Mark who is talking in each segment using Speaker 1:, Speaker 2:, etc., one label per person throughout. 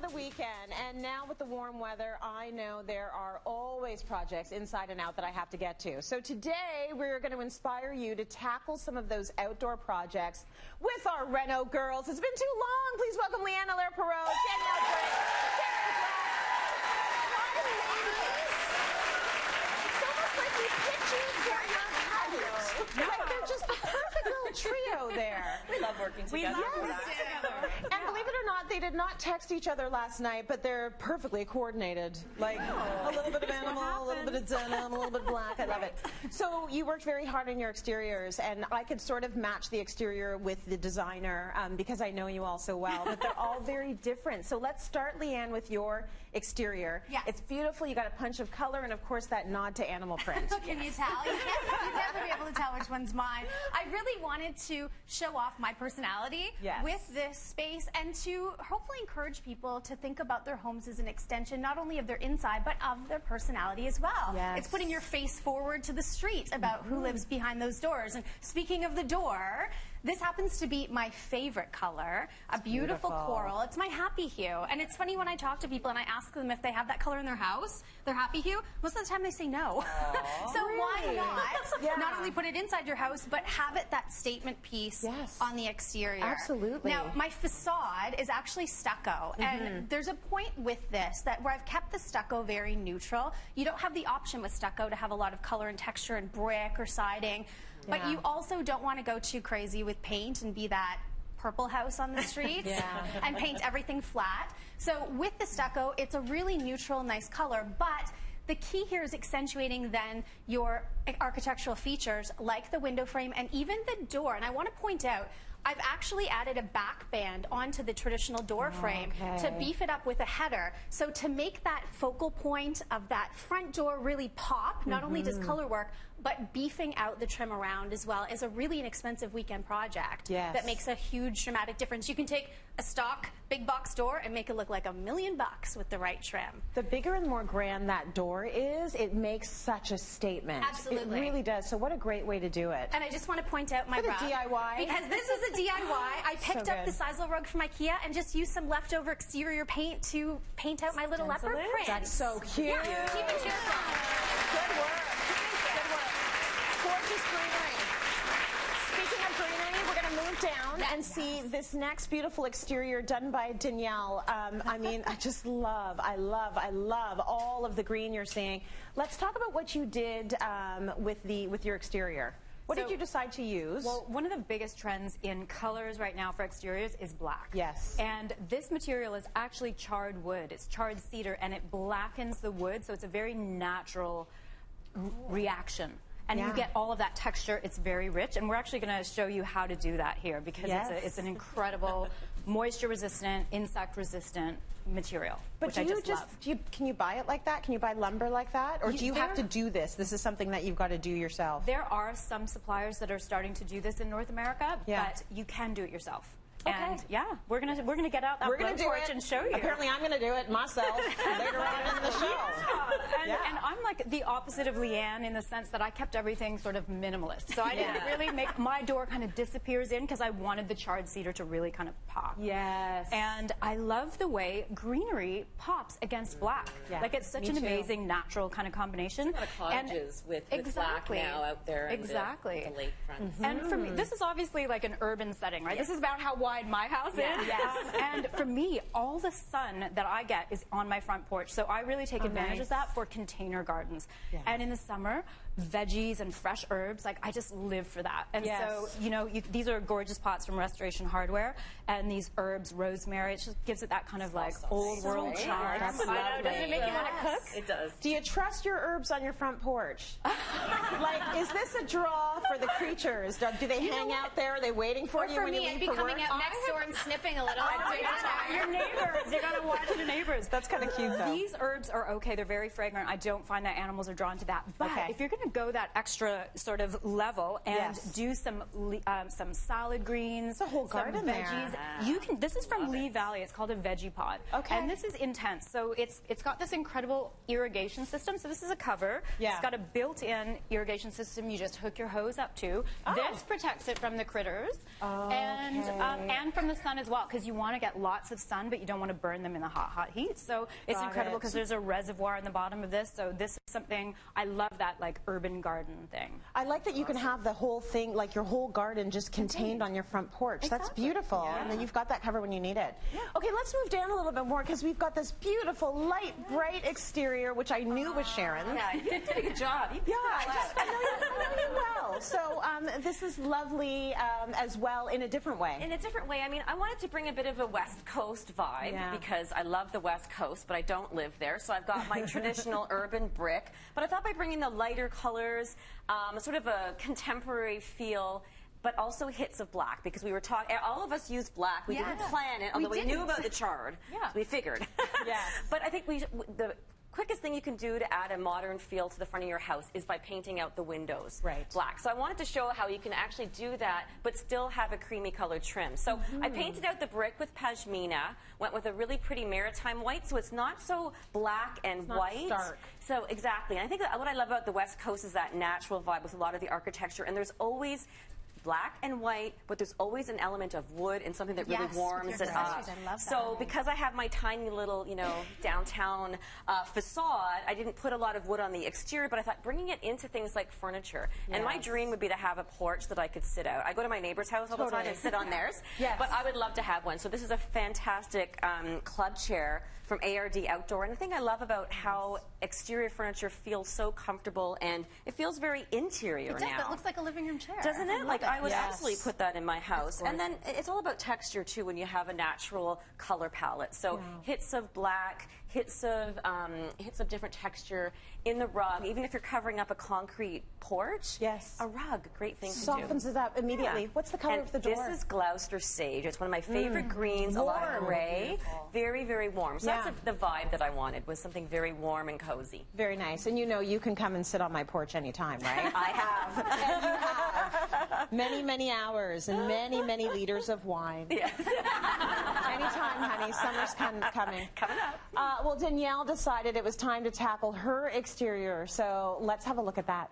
Speaker 1: for the weekend, and now with the warm weather, I know there are always projects inside and out that I have to get to. So today, we're going to inspire you to tackle some of those outdoor projects with our Reno girls. It's been too long. Please welcome Leanne Allaire Perot, Danielle Drake, Sarah Black. It's almost like we picked you for your. Like they're just the perfect little trio there.
Speaker 2: We love working together.
Speaker 3: We love
Speaker 1: Yes.
Speaker 3: working together.
Speaker 1: And believe it or not, they did not text each other last night, but they're perfectly coordinated. Like a little bit of animal, a little bit of denim, a little bit of black. I love it. So you worked very hard on your exteriors, and I could sort of match the exterior with the designer um, because I know you all so well. But they're all very different. So let's start, Leanne, with your exterior.
Speaker 3: Yes.
Speaker 1: It's beautiful. You got a punch of color, and of course that nod to animal print.
Speaker 3: Can you tell? You can't, you'd never be able to tell which one's mine. I really wanted to show off my personality
Speaker 1: Yes.
Speaker 3: with this space and to hopefully encourage people to think about their homes as an extension not only of their inside but of their personality as well.
Speaker 1: Yes.
Speaker 3: It's putting your face forward to the street about who mm-hmm. lives behind those doors. And speaking of the door, this happens to be my favorite color, a beautiful,
Speaker 1: beautiful.
Speaker 3: coral. It's my happy hue. And it's funny when I talk to people and I ask them if they have that color in their house, their happy hue, most of the time they say no. so why not?
Speaker 1: Yeah.
Speaker 3: Not only put it inside your house, but have it that statement piece
Speaker 1: Yes.
Speaker 3: on the exterior.
Speaker 1: Absolutely.
Speaker 3: Now, my facade is actually stucco.
Speaker 1: Mm-hmm.
Speaker 3: And there's a point with this that where I've kept the stucco very neutral. You don't have the option with stucco to have a lot of color and texture and brick or siding. But you also don't want to go too crazy with paint and be that purple house on the streets
Speaker 1: Yeah.
Speaker 3: and paint everything flat. So with the stucco, it's a really neutral, nice color, but the key here is accentuating then your architectural features like the window frame and even the door. And I want to point out, I've actually added a back band onto the traditional door frame
Speaker 1: Okay.
Speaker 3: to beef it up with a header. So to make that focal point of that front door really pop, not only
Speaker 1: Mm-hmm.
Speaker 3: does color work, but beefing out the trim around as well is a really inexpensive weekend project
Speaker 1: Yes.
Speaker 3: that makes a huge dramatic difference. You can take a stock big box door and make it look like a million bucks with the right trim.
Speaker 1: The bigger and more grand that door is, it makes such a statement.
Speaker 3: Absolutely.
Speaker 1: It really does. So what a great way to do it.
Speaker 3: And I just want to point out my rug.
Speaker 1: DIY.
Speaker 3: Because this is a DIY. I picked
Speaker 1: So
Speaker 3: up the. Sisal rug from IKEA and just used some leftover exterior paint to paint out my little leopard
Speaker 1: Stencil it?
Speaker 3: print.
Speaker 1: That's so cute.
Speaker 3: Yes, keep it cheerful.
Speaker 1: Good work. Greenery. Speaking of greenery, we're going to move down and see this next beautiful exterior done by Danielle. Um, I mean, I just love, I love, I love all of the green you're seeing. Let's talk about what you did um, with the with your exterior. What did you decide to use?
Speaker 2: Well, one of the biggest trends in colors right now for exteriors is black.
Speaker 1: Yes.
Speaker 2: And this material is actually charred wood. It's charred cedar and it blackens the wood, so it's a very natural reaction. And
Speaker 1: Yeah.
Speaker 2: you get all of that texture. It's very rich, and we're actually going to show you how to do that here because
Speaker 1: Yes.
Speaker 2: it's, a, it's an incredible moisture-resistant, insect-resistant material.
Speaker 1: But
Speaker 2: which
Speaker 1: do
Speaker 2: I
Speaker 1: you
Speaker 2: just,
Speaker 1: do you, can you buy it like that? Can you buy lumber like that, or
Speaker 2: You-
Speaker 1: do you have to do this? This is something that you've got to do yourself.
Speaker 2: There are some suppliers that are starting to do this in North America,
Speaker 1: Yeah.
Speaker 2: but you can do it yourself.
Speaker 1: Okay.
Speaker 2: And yeah, we're gonna we're gonna get out that
Speaker 1: We're going to do
Speaker 2: blowtorch
Speaker 1: it
Speaker 2: and show you.
Speaker 1: Apparently, I'm going to do it myself later on in the show.
Speaker 2: And,
Speaker 1: Yeah.
Speaker 2: and I'm like the opposite of Leanne in the sense that I kept everything sort of minimalist. So I didn't really make my door kind of disappears in because I wanted the charred cedar to really kind of pop.
Speaker 1: Yes.
Speaker 2: And I love the way greenery pops against black.
Speaker 1: Yeah,
Speaker 2: Like it's such
Speaker 1: me
Speaker 2: an
Speaker 1: too.
Speaker 2: amazing natural kind of combination.
Speaker 4: A lot of cottages with, with black now out there in the-
Speaker 2: exactly.
Speaker 4: the, lakefront.
Speaker 2: And for me, this is obviously like an urban setting, right? This is about how wide my house is.
Speaker 1: Yes.
Speaker 2: and for me, all the sun that I get is on my front porch. So I really take oh, advantage
Speaker 1: nice.
Speaker 2: of that for container gardens.
Speaker 1: Yes.
Speaker 2: And in the summer, veggies and fresh herbs, like I just live for that. And
Speaker 1: Yes.
Speaker 2: so, you know, you, these are gorgeous pots from Restoration Hardware. And these herbs, rosemary, it just gives it that kind of like
Speaker 4: so
Speaker 2: old world
Speaker 4: sweet.
Speaker 2: charm.
Speaker 1: That's
Speaker 2: I know, doesn't it make you want to cook?
Speaker 4: It does.
Speaker 1: Do you trust your herbs on your front porch? like, is this a draw for the creatures? Do do they hang out there? Are they waiting for
Speaker 3: Or
Speaker 1: you
Speaker 3: for
Speaker 1: when
Speaker 3: me,
Speaker 1: you
Speaker 3: I'd be
Speaker 1: for
Speaker 3: coming
Speaker 1: work?
Speaker 3: out next door and snipping a little. I'd do that.
Speaker 2: Your neighbors. You gotta watch your neighbors.
Speaker 1: That's kinda cute, though.
Speaker 2: These herbs are okay. They're very fragrant. I don't find that animals are drawn to that. But
Speaker 1: Okay.
Speaker 2: if you're gonna go that extra sort of level and
Speaker 1: Yes.
Speaker 2: do some um, some salad greens,
Speaker 1: a whole garden there.
Speaker 2: veggies, you can. This is from Lee Valley. It's called a Vegepod.
Speaker 1: Okay.
Speaker 2: And this is intense. So it's it's got this incredible irrigation system. So this is a cover.
Speaker 1: Yeah.
Speaker 2: It's got a built-in irrigation system. You just hook your hose
Speaker 5: up to.
Speaker 1: Oh.
Speaker 5: This protects it from the critters and um, and from the sun as well because you want to get lots of sun, but you don't want to burn them in the hot, hot heat. So it's
Speaker 1: Got
Speaker 5: incredible
Speaker 1: it.
Speaker 5: because there's a reservoir in the bottom of this. So this is something I love that like urban garden thing.
Speaker 1: I like that you can have the whole thing, like your whole garden, just contained on your front porch. That's
Speaker 5: Exactly.
Speaker 1: beautiful. And then you've got that covered when you need it. Okay, let's move down a little bit more because we've got this beautiful, light, bright exterior, which I knew was ah, Sharon's.
Speaker 4: Yeah, you did a good job. You
Speaker 1: Yeah, I, just, I, know you, I know you well. So um, this is lovely um, as well in a different way.
Speaker 4: in a different way. I mean, I wanted to bring a bit of a West Coast vibe
Speaker 1: Yeah.
Speaker 4: because I love the West Coast, but I don't live there. So I've got my traditional urban brick. But I thought by bringing the lighter colors, um, sort of a contemporary feel. But also hits of black because we were talking. All of us use black. We didn't plan it, although we, knew about the chard.
Speaker 5: Yeah.
Speaker 4: so we figured.
Speaker 1: Yes.
Speaker 4: But I think we the quickest thing you can do to add a modern feel to the front of your house is by painting out the windows
Speaker 1: Right.
Speaker 4: black. So I wanted to show how you can actually do that, but still have a creamy colored trim. So I
Speaker 1: Mm-hmm.
Speaker 4: painted out the brick with pashmina, went with a really pretty maritime white, so it's not so black and white.
Speaker 1: stark.
Speaker 4: So exactly. And I think that what I love about the West Coast is that natural vibe with a lot of the architecture, and there's always black and white, but there's always an element of wood and something that really
Speaker 3: Yes,
Speaker 4: warms it up. So because I have my tiny little, you know, downtown uh, facade, I didn't put a lot of wood on the exterior, but I thought bringing it into things like furniture. And my dream would be to have a porch that I could sit out. I go to my neighbor's house all the time and sit on theirs.
Speaker 1: Yes.
Speaker 4: But I would love to have one. So this is a fantastic um, club chair from ARD Outdoor. And the thing I love about how exterior furniture feels so comfortable and it feels very interior
Speaker 3: It does.
Speaker 4: now.
Speaker 3: It looks like a living room chair.
Speaker 4: Doesn't it? Like I would
Speaker 1: Yes.
Speaker 4: absolutely put that in my house. And then it's all about texture too when you have a natural color palette. So hits of black, hits of um, hits of different texture in the rug. Even if you're covering up a concrete porch,
Speaker 1: Yes.
Speaker 4: a rug, great thing to do.
Speaker 1: Softens it up immediately.
Speaker 4: Yeah.
Speaker 1: What's the color
Speaker 4: And
Speaker 1: of the door? Mm.
Speaker 4: This is Gloucester sage. It's one of my favorite greens. A lot of
Speaker 1: Warm.
Speaker 4: gray, very very warm. So
Speaker 1: Yeah.
Speaker 4: that's a, the vibe that I wanted was something very warm and cozy.
Speaker 1: Very nice. And you know you can come and sit on my porch anytime, right? I have. and you have. Many, many hours and many, many liters of wine.
Speaker 4: Yes.
Speaker 1: Anytime, honey. Summer's com- coming.
Speaker 4: Coming up.
Speaker 1: Uh, well, Danielle decided it was time to tackle her exterior, so let's have a look at that.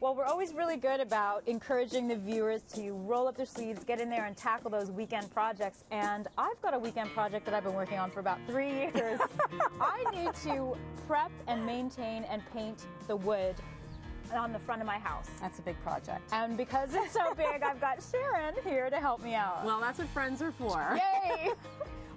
Speaker 2: Well, we're always really good about encouraging the viewers to roll up their sleeves, get in there, and tackle those weekend projects. And I've got a weekend project that I've been working on for about three years. I need to prep and maintain and paint the wood on the front of my house.
Speaker 6: That's a big project.
Speaker 2: And because it's so big, I've got Sharon here to help me out.
Speaker 6: Well, that's what friends are for.
Speaker 2: Yay!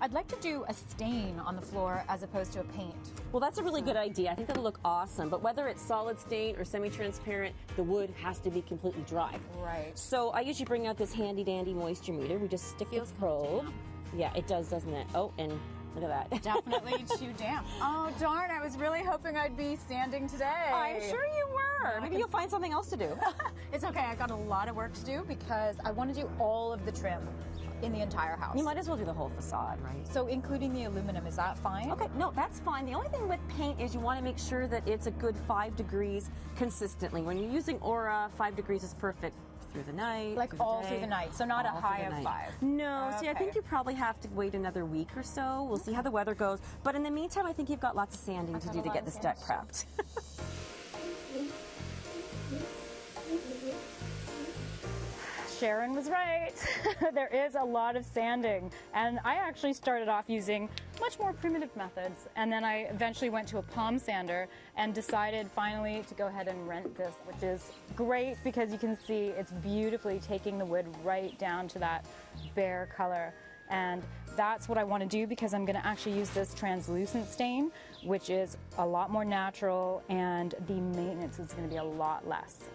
Speaker 2: I'd like to do a stain on the floor as opposed to a paint.
Speaker 6: Well, that's a really good idea. I think that'll look awesome. But whether it's solid stain or semi-transparent, the wood has to be completely dry.
Speaker 2: Right.
Speaker 6: So I usually bring out this handy dandy moisture meter. We just stick the probe. Yeah, it does, doesn't it? Oh, and look at that.
Speaker 2: Definitely too damp. Oh, darn, I was really hoping I'd be sanding today.
Speaker 6: I'm sure you were. Maybe you'll find something else to do.
Speaker 2: It's okay, I got a lot of work to do because I want to do all of the trim in the entire house.
Speaker 6: you might as well do the whole facade, right?
Speaker 2: so including the aluminum, is that fine?
Speaker 6: Okay, no, that's fine. The only thing with paint is you want to make sure that it's a good five degrees consistently. When you're using Aura, five degrees is perfect through the night.
Speaker 2: Like
Speaker 6: through the
Speaker 2: all
Speaker 6: day,
Speaker 2: through the night, so not a
Speaker 6: all through
Speaker 2: high of
Speaker 6: night.
Speaker 2: five.
Speaker 6: No, see, I think you probably have to wait another week or so. We'll see how the weather goes. But in the meantime, I think you've got lots of sanding to do to get this deck prepped.
Speaker 2: Sharon was right. there is a lot of sanding. And I actually started off using much more primitive methods. And then I eventually went to a palm sander and decided finally to go ahead and rent this, which is great because you can see it's beautifully taking the wood right down to that bare color. And that's what I want to do because I'm going to actually use this translucent stain, which is a lot more natural and the maintenance is going to be a lot less.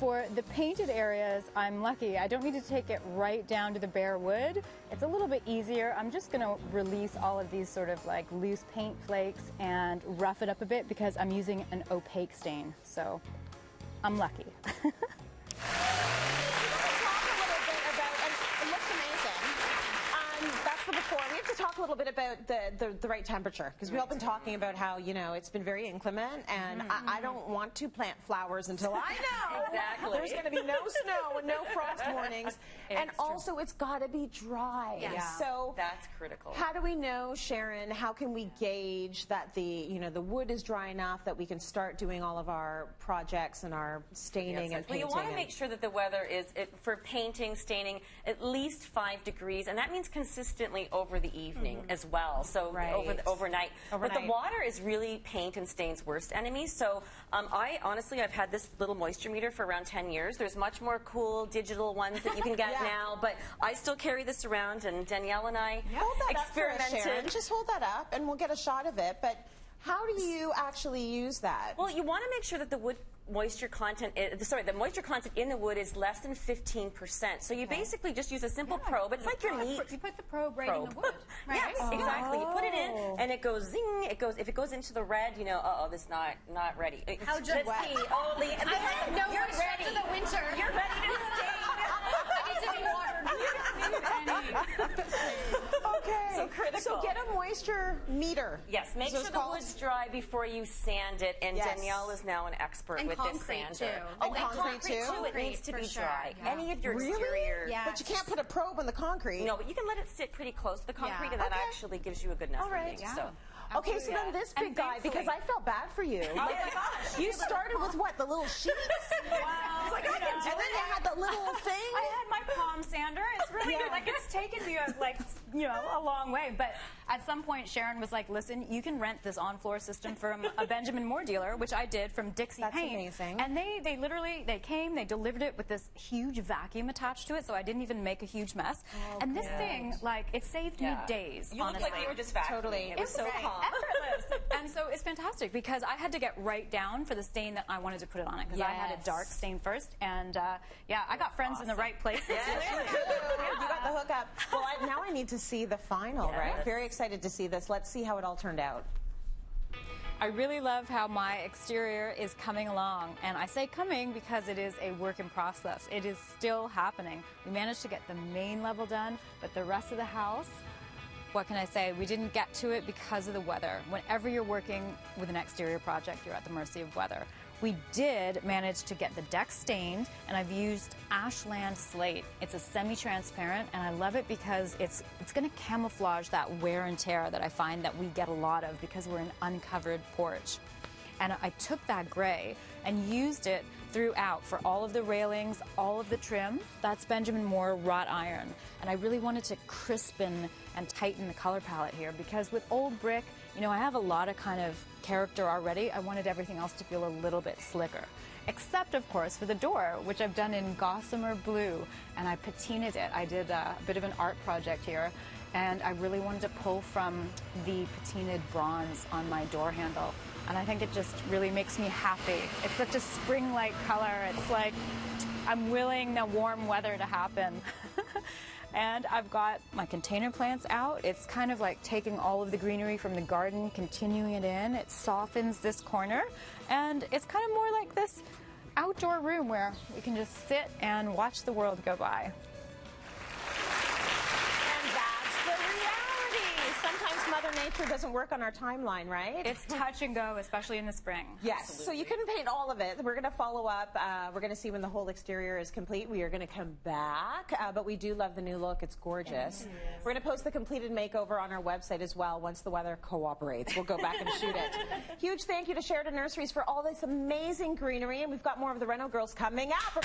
Speaker 2: For the painted areas, I'm lucky. I don't need to take it right down to the bare wood. It's a little bit easier. I'm just gonna release all of these sort of like loose paint flakes and rough it up a bit because I'm using an opaque stain. So I'm lucky.
Speaker 1: talk a little bit about, and it looks amazing. Um, that's the before. We have to to talk a little bit about the, the, the right temperature because we've all been talking about how you know it's been very inclement, and I, I don't want to plant flowers until I know
Speaker 4: Exactly.
Speaker 1: there's going to be no snow and no frost warnings, and
Speaker 4: true.
Speaker 1: also it's got to be dry.
Speaker 3: Yes.
Speaker 1: So
Speaker 4: That's critical.
Speaker 1: How do we know, Sharon? How can we gauge that the you know the wood is dry enough that we can start doing all of our projects and our staining
Speaker 4: Yes,
Speaker 1: and
Speaker 4: well, you want to make sure that the weather is it, for painting, staining, at least five degrees, and that means consistently over the evening as well. So
Speaker 1: Right.
Speaker 4: over the, overnight. But the water is really paint and stain's worst enemy. So um, I honestly, I've had this little moisture meter for around 10 years. There's much more cool digital ones that you can get
Speaker 1: Yeah.
Speaker 4: now, but I still carry this around, and Danielle and I
Speaker 1: Hold that up for us,
Speaker 4: experimented.
Speaker 1: Just hold that up, and we'll get a shot of it. But how do you actually use that?
Speaker 4: Well, you want to make sure that the wood moisture content, is, sorry, the moisture content in the wood is less than 15%. So you basically just use a simple probe. It's like your meat
Speaker 3: You put the probe right in the wood, right?
Speaker 4: yes, exactly. You put it in,
Speaker 1: Oh.
Speaker 4: and it goes zing. It goes. If it goes into the red, you know, uh oh, this is not not ready.
Speaker 3: How
Speaker 4: Let's
Speaker 3: just wet.
Speaker 4: see. Oh, Lee,
Speaker 3: I have no
Speaker 4: you're ready.
Speaker 3: for the winter.
Speaker 4: You're ready to stain.
Speaker 3: I need to be watered.
Speaker 1: Okay.
Speaker 4: So critical.
Speaker 1: So get a moisture meter.
Speaker 4: Yes, make
Speaker 1: Is what
Speaker 4: sure the
Speaker 1: called?
Speaker 4: wood's dry before you sand it. And
Speaker 1: Yes.
Speaker 4: Danielle is now an expert
Speaker 3: And
Speaker 4: with this
Speaker 3: concrete,
Speaker 4: sander.
Speaker 3: too.
Speaker 1: Oh,
Speaker 3: And
Speaker 1: concrete, too?
Speaker 4: It needs to be
Speaker 3: sure.
Speaker 4: dry.
Speaker 3: Yeah.
Speaker 4: Any of your
Speaker 1: Really?
Speaker 4: exterior.
Speaker 3: Yeah.
Speaker 1: But you can't put a probe in the concrete.
Speaker 4: No, but you can let it sit pretty close to the concrete,
Speaker 3: Yeah.
Speaker 4: and that
Speaker 1: Okay.
Speaker 4: actually gives you a good enough
Speaker 1: All right.
Speaker 4: reading.
Speaker 1: Yeah.
Speaker 4: So.
Speaker 1: Okay, so then this big guy, because I felt bad for you.
Speaker 4: Oh my gosh.
Speaker 1: You started with what? The little sheets?
Speaker 2: Well,
Speaker 1: Like, I can do and then you had the little thing.
Speaker 2: I had my palm sander. It's really
Speaker 1: Yeah.
Speaker 2: like it's taken me a, like you know a long way. But at some point, Sharon was like, "Listen, you can rent this on-floor system from a Benjamin Moore dealer, which I did from Dixie
Speaker 1: That's
Speaker 2: Paint.
Speaker 1: amazing.
Speaker 2: And they they literally they came, they delivered it with this huge vacuum attached to it, so I didn't even make a huge mess. and this thing, like, it saved
Speaker 4: Yeah.
Speaker 2: me days.
Speaker 4: You look
Speaker 2: honestly.
Speaker 4: like you were just vacuuming.
Speaker 1: Totally.
Speaker 4: It was so
Speaker 2: Right.
Speaker 4: calm.
Speaker 2: effortless. and so it's fantastic because I had to get right down for the stain that I wanted to put it on it because I had a dark stain first, and uh, yeah, I got friends in the right places.
Speaker 1: You got the hookup. Well, I, now I need to see the final, right?
Speaker 4: Yes.
Speaker 1: Very excited to see this. Let's see how it all turned out.
Speaker 2: I really love how my exterior is coming along. And I say coming because it is a work in process. It is still happening. We managed to get the main level done, but the rest of the house, what can I say? We didn't get to it because of the weather. Whenever you're working with an exterior project, you're at the mercy of weather. We did manage to get the deck stained, and I've used Ashland slate. It's a semi-transparent, and I love it because it's it's going to camouflage that wear and tear that I find that we get a lot of because we're an uncovered porch. And I took that gray and used it throughout for all of the railings, all of the trim. That's Benjamin Moore wrought iron. And I really wanted to crispen and tighten the color palette here because with old brick, you know, I have a lot of kind of character already. I wanted everything else to feel a little bit slicker. Except, of course, for the door, which I've done in gossamer blue, and I patinaed it. I did a bit of an art project here, and I really wanted to pull from the patinaed bronze on my door handle. And I think it just really makes me happy. It's such a spring-like color. It's like I'm willing the warm weather to happen. and I've got my container plants out. It's kind of like taking all of the greenery from the garden, continuing it in. It softens this corner, and it's kind of more like this outdoor room where we can just sit and watch the world go by.
Speaker 1: Mother Nature doesn't work on our timeline, right?
Speaker 2: It's touch and go, especially in the spring.
Speaker 1: Yes, so you couldn't paint all of it. We're going to follow up. Uh, we're going to see when the whole exterior is complete. We are going to come back, uh, but we do love the new look. It's gorgeous. We're going to post the completed makeover on our website as well once the weather cooperates. We'll go back and shoot it. Huge thank you to Sheridan Nurseries for all this amazing greenery, and we've got more of the Reno Girls coming up.